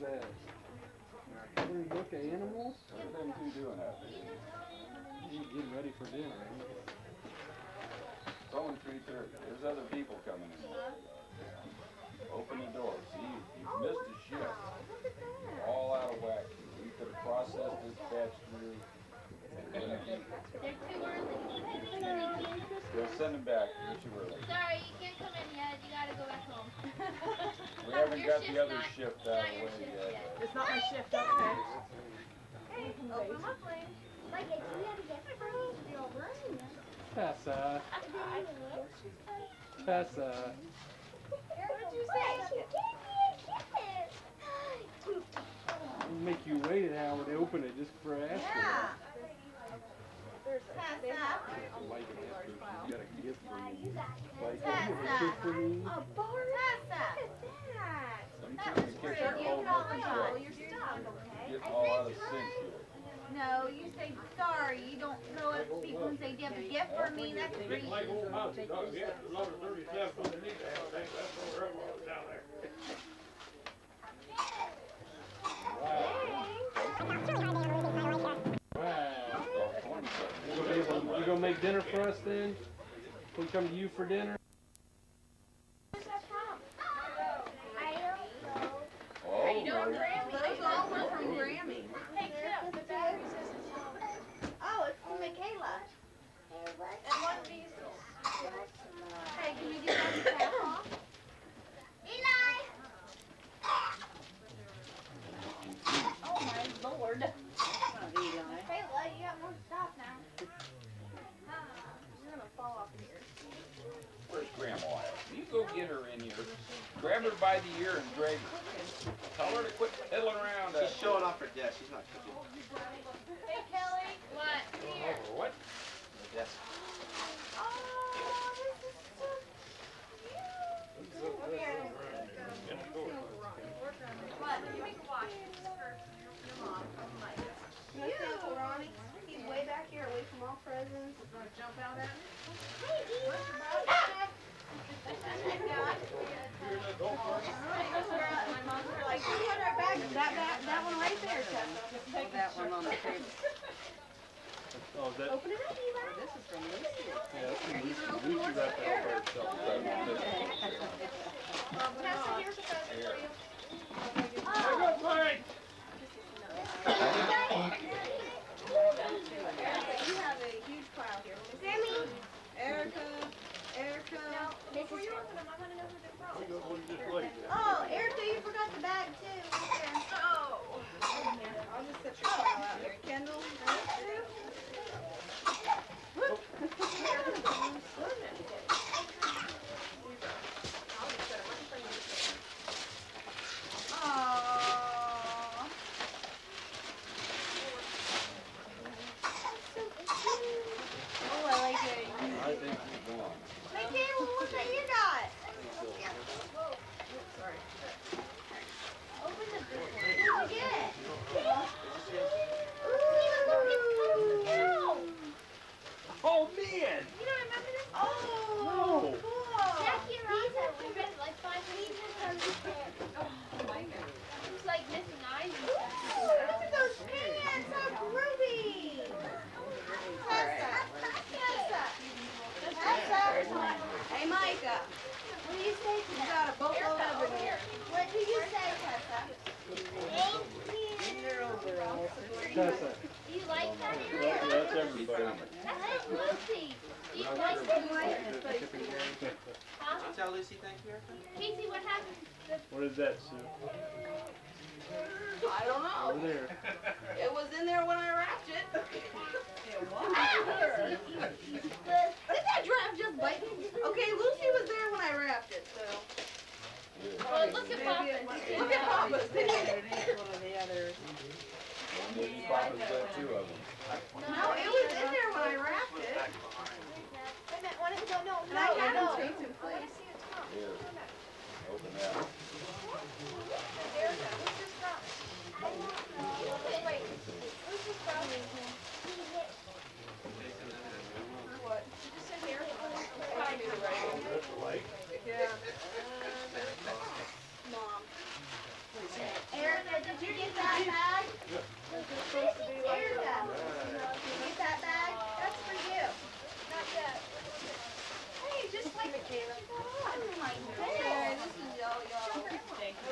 that? Coloring book of animals? What are them two doing out there? He's getting ready for dinner. ain't? It's only three thirty. There's other people coming in. Open the door. See, you you missed a shift. You're all out of whack. You could have processed this batch through. They're too early. They'll send them back. They're too early. Sorry, you can't come in yet. You gotta go back home. We haven't got the other shift out of the way yet. yet. It's not my shift, okay. Open my flame. Like, do you have a gift for me? Tessa, Tessa. What did you say? She gave me a gift. It'll make you wait an hour to open it just for asking. Yeah. Like it after you got a gift for me. Like, Tessa. you have a gift for me? A bar. Tessa. Sometimes the kids are cold all with all the your shit. stuff, okay? Getting all out of sync here. No, you say sorry. You don't go up to people and say, do you have a gift for me? That's Like old yeah, a they need to have, things. that's all down there. Wow. 27. You gonna, you gonna make dinner for us then? We come to you for dinner? Oh, How you doing, Mary. Grammy? Those all were from Grammy. Hey, Cliff, the battery says it's on. Oh, it's from Michaela. And one diesel. Hey, can you get that cap off? Eli! Oh my lord. Michaela, you got more stuff now. You're gonna fall off here. Where's Grandma at? You go get her in here. Grab her by the ear and drag her. Tell her to quit fiddling around. She's out showing off her desk. She's not cooking. Hey, Kelly. What? Here. there. What? The desk. Oh, this is so cute. What? You make a wash. This is for your mom from Mike. You know, say Uncle Ronnie, he's way back here away from all presents. He's gonna jump out at me. Hey, My mom's like, You put our bag, that, that, that one right there, Tessa. Take That one on the table. Oh, is that, Open it up, Eli. Oh, this is from Lucy. yeah, that's from Lucy. Lucy wrapped that all by herself. Tessa, here's a present for you. You have a huge pile here. Sammy. Erica, Erica. No, before you open them, I wanna know who they're from. Oh, Erica, you forgot the bag too. Oh. I'll just set your pile out here. Kendall, Aww. Oh, I like it. I think we're going. Michaela, look what you got. Open the big one. What did you get? Ooh, look, it's coming out. Oh, man! You don't remember this? Oh, No. cool. Jackie and Rosa, we read it like five minutes ago. Oh my god. It was like missing eyes and stuff. Ooh, look at those pants. So groovy. Tessa. Tessa. Tessa. Hey, Micah. What do you say to You that? got a boatload of it here. What do you say, Tessa? Thank you. Tessa, Do you like that that- area? that's everybody. That's Lucy. Do you like it? Huh? You tell Lucy thank you, Erica? Casey, what happened? What is that, Sue? I don't know. Over there. It was in there when I wrapped it. Did that giraffe just bite me? Okay, Lucy was there when I wrapped it, so. Well, look at Papa. Look at Papa's. Underneath one of the others. Maybe Papa's got two of them. No, it was in there when I wrapped it. Wait a minute, what is, no, no, And I had no, them no. taped in place. Here. Open that. There's that. Who's this from?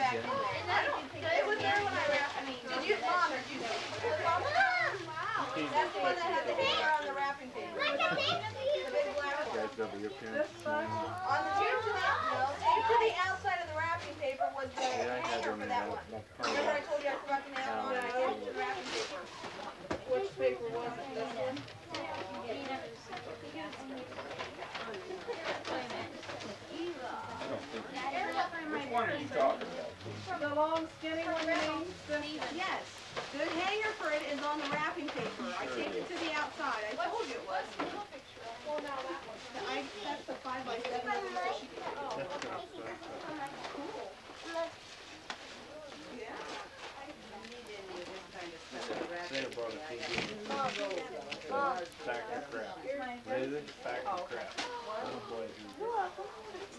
back in there. uneven. Yes. The hanger for it is on the wrapping paper. I taped it to the outside. I told you it was. Well, now that one. I, that's the 5 by 7 Oh, Cool. Yeah. I need any of this kind of stuff. Santa brought a TV. Pack of crap. Really? Pack of crap. One oh, boy.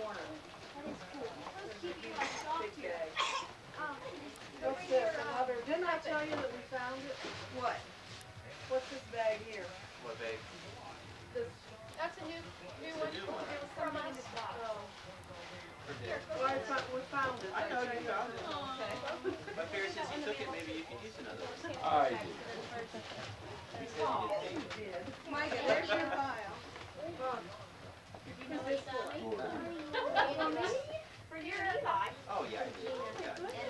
corner. That is What's this? Another? Didn't I tell you that we found it? What? What's this bag here? What bag? This. That's a new, new one. New one. From oh. Well, I we found it. I know you found it. Okay. My parents says you took it. Maybe you could use another one. I did. Oh, you said did. it. Mike, there's your file. Oh, yeah, yeah.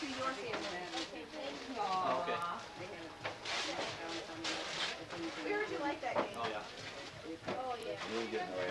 to your family. Okay. Where would you like that game? Oh, yeah. Oh, yeah.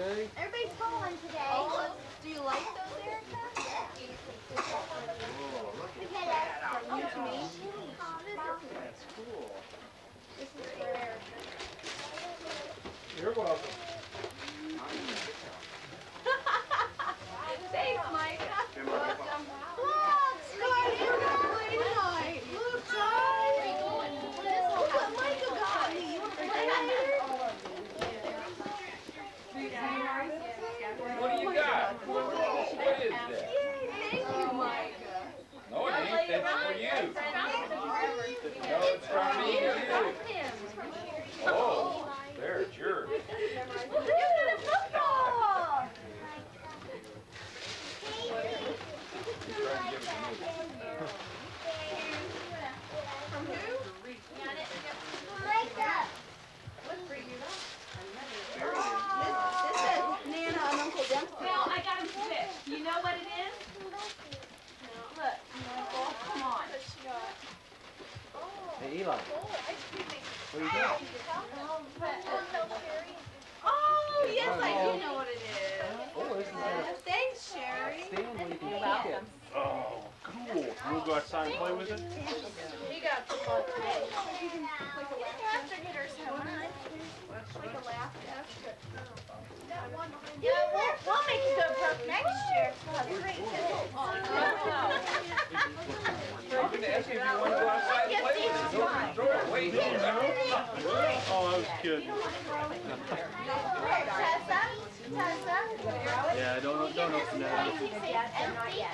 Okay. Everybody's today. do you like those? That's cool. You're welcome. Thanks, Micah. Hey, Micah. Look, Scott, you're not playing tonight. Look, Scott. Look what Micah got me. You want to play later? What do you got? What is that? Thank you, Micah. No, it ain't, that's for you. No, it's from me to you. Oh, there, it's yours. Look at the football. Try and give it to me. From who? Micah. What's for you? This, this says Nana and Uncle Dempsey. Well, I got him fixed. You know what it is? Look, Michael, come on. Hey, Eli. What are you doing? Oh, yes, I do know what it is. Oh, this is a Thanks, Sherry. stand where you can You're kick it. Oh, cool. You wanna go outside and play with it? He got some fun today. Like a laughter hitter, so nice. Like a laugh. Yeah, we'll, we'll make a good perk next year. We'll have great tickets. I'm gonna ask you if you wanna go outside and play with it. Open the door, wait. Oh, I was? Tessa? Yeah, don't, don't open that. Here.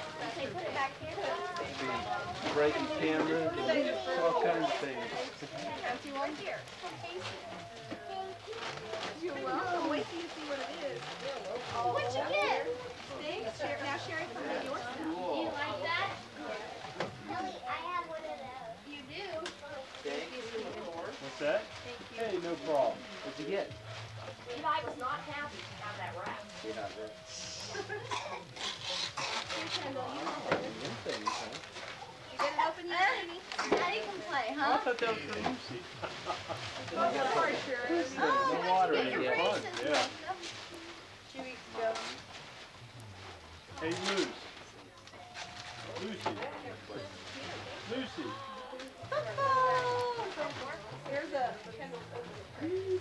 Breaking cameras all kinds of things. You're welcome. Wait till you see what it is. What'd you get? Thanks, Sherry. Now Sherry, put it in your stuff. Cool. You like that? Ellie, I have one of those. You do? What's that? Hey, no problem. What'd you get? Eli was not happy to have that wrap. You're not there. You get it open yet, Amy? Now can play, I huh? thought that was for Lucy. Oh, No water get in your it. braces, Yeah. Micah. Hey, Lucy. Lucy. Lucy. Here's a.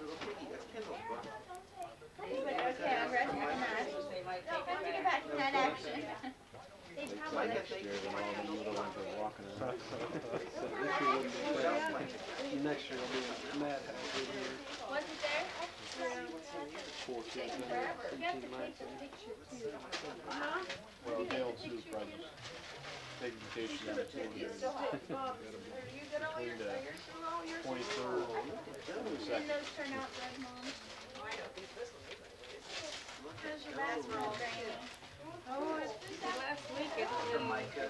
little piggy, that's Kendall's book. Okay, I'm I'm it gonna get back to that action. They probably. next year all the little ones are walking around. What else, Mike? Next year will be Matt has here. Was it there? Four kids in there, eighteen months. Well, Dale Sue's probably just taking vacation in the You still have, Bob, are you good all your, are yours still all yours? twenty-third, Didn't those turn out good, Mom? How's your basketball game? Oh, it's last week, it's The been, Micah.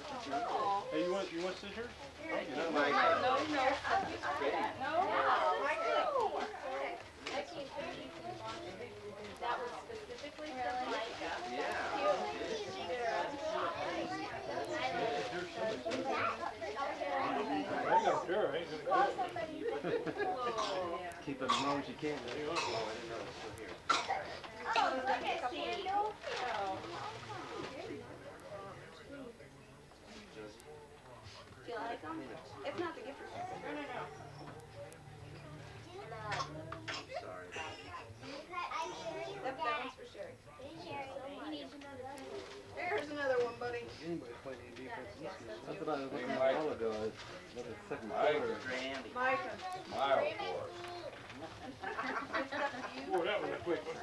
oh. Hey, you want, you want scissors? Thank you, Micah. No, no, no. That was specifically for Micah. Yeah. I don't care, I ain't gonna Keep it as long as you can. Oh, I didn't know it was still here. Oh, look at Sandal. Do you like them? If not, the gift certificate. No, no, no. Sorry. That, that one's for Sherry. There's another one, buddy. Anybody play any defense this year? That's what I was looking Hey, at a Mike. while ago. I was looking at the second Mike. quarter. Grandy. Micah. Mile force. It's up to you. Boy, that was a quick one.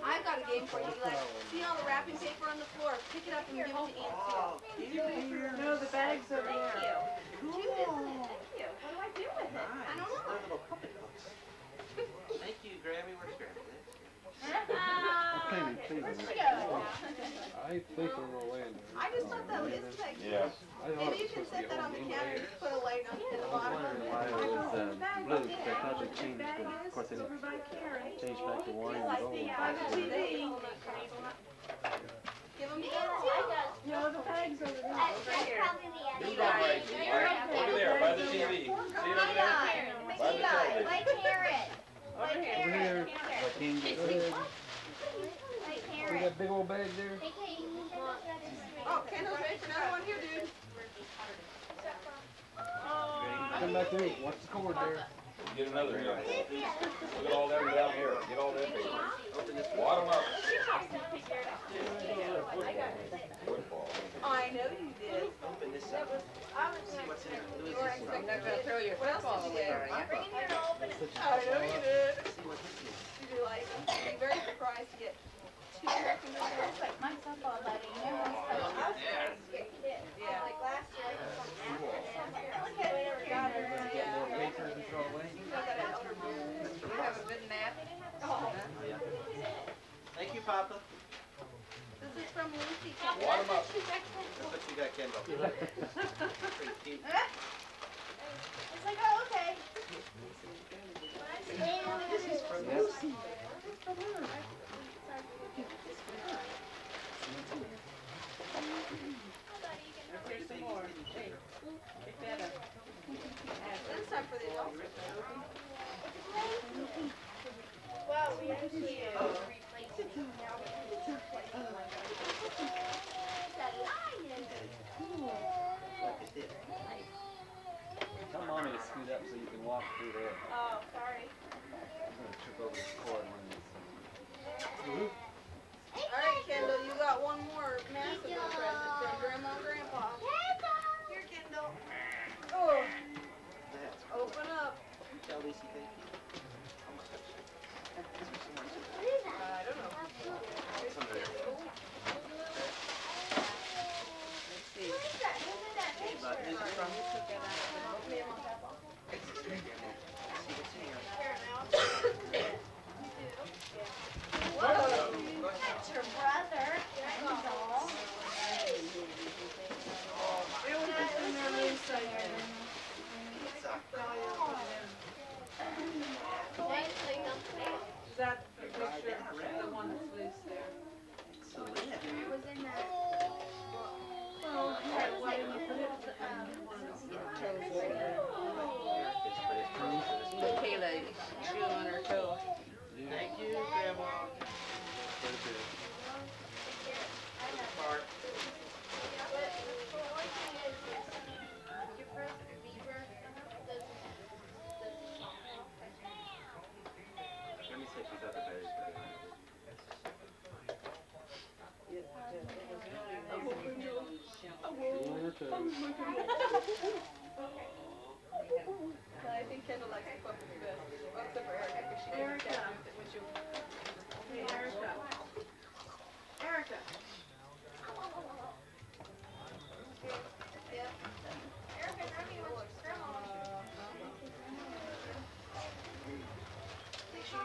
I've got a game for you. Like, see all the wrapping paper on the floor? Pick it up and give it to Aunt Oh, kitty bear. No, the bag's over Thank there. you. Cute, isn't it? Thank you. What do I do with it? I don't know. little puppet books. Thank you, Grammy. Where's Grammy? Cleaning, okay. Where'd she go? I think I'm Orlando. I just thought that was like, Yes. I maybe you was can set that on the counter and put a light on in the I was bottom. wondering why it was um, blue, 'cause I thought they changed, but of course they didn't change back to wine and gold. I got TV. Give them to Aunt No, the bag's over there. Over here. You go right, Mike. Over there, by the TV. See it over there? By the television. Like carrot. Like Over carrot. here, Joaquin, go ahead. Like See carrot. that big old bag there? Oh, Kendall's ready for another one here, dude. Come oh. back there, watch the cord there. Get another here. Look at all them down here. Get all them papers. Open this. Up. Football. I know you did. Open this up. See what's in there. Who is You were this? Not gonna throw your football away, get? are? I'm bringing here to open it. I know you did. See what this is. Did you like? I'd be very surprised to get two American Girls. Like my football buddy, you know, I was surprised to get kids. Yeah. Like last year, I was on Look at it, never got her. Yeah. Papers to throw away. You got that elder brother. You have a good nap? Oh, oh Thank you, Papa. This is from Lucy. Wad 'em up. That's what you got, Kendall. It's like, oh, okay. This is from Lucy. Here's some more. Hey, pick that up. This time for the adults. Well, we actually uh, replaced it. Now we can replace it. Look at this. Tell mommy to scoot up so you can walk through there. Oh, sorry. I'm gonna trip over this cord when this. Mm-hmm.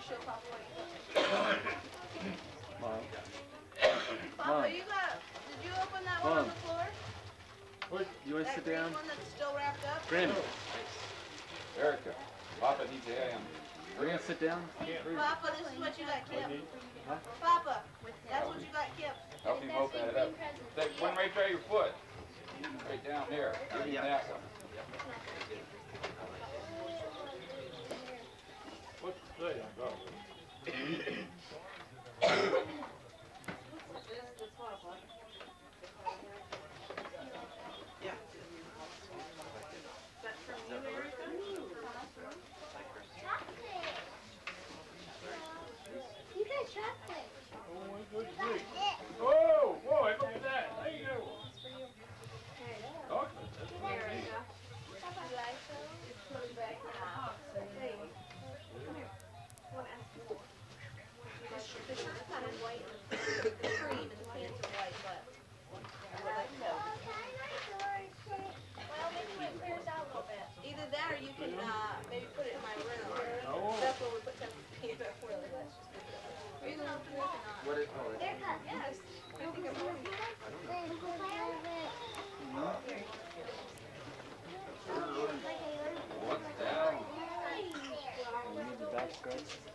Show Papa what you got? Mom. Papa, Mom. you got, did you open that Mom. one on the floor? What? You want to sit green down? one that's still wrapped up? Granny, oh, Erica, Papa needs a hand. we're gonna sit down. Papa, this is what you got, Kim. Huh? Papa, that's what you got, Kim. Help him open it up. Take one right there, your foot. Right down there. Give him that one. What's the say on golf? You got chocolate. Oh, good grief. Oh, boy, look at that. There you go. Chocolate, that's what I need. The shirt's kind of white, the cream and the pants are white, but I would like to. Well, maybe when it clears out a little bit. Either that or you can, uh, maybe put it in my room. Oh. That's where we put them peanut butter. Are you gonna open this or not? What is, oh, They're cut, yes. I think I'm ready. What's down? We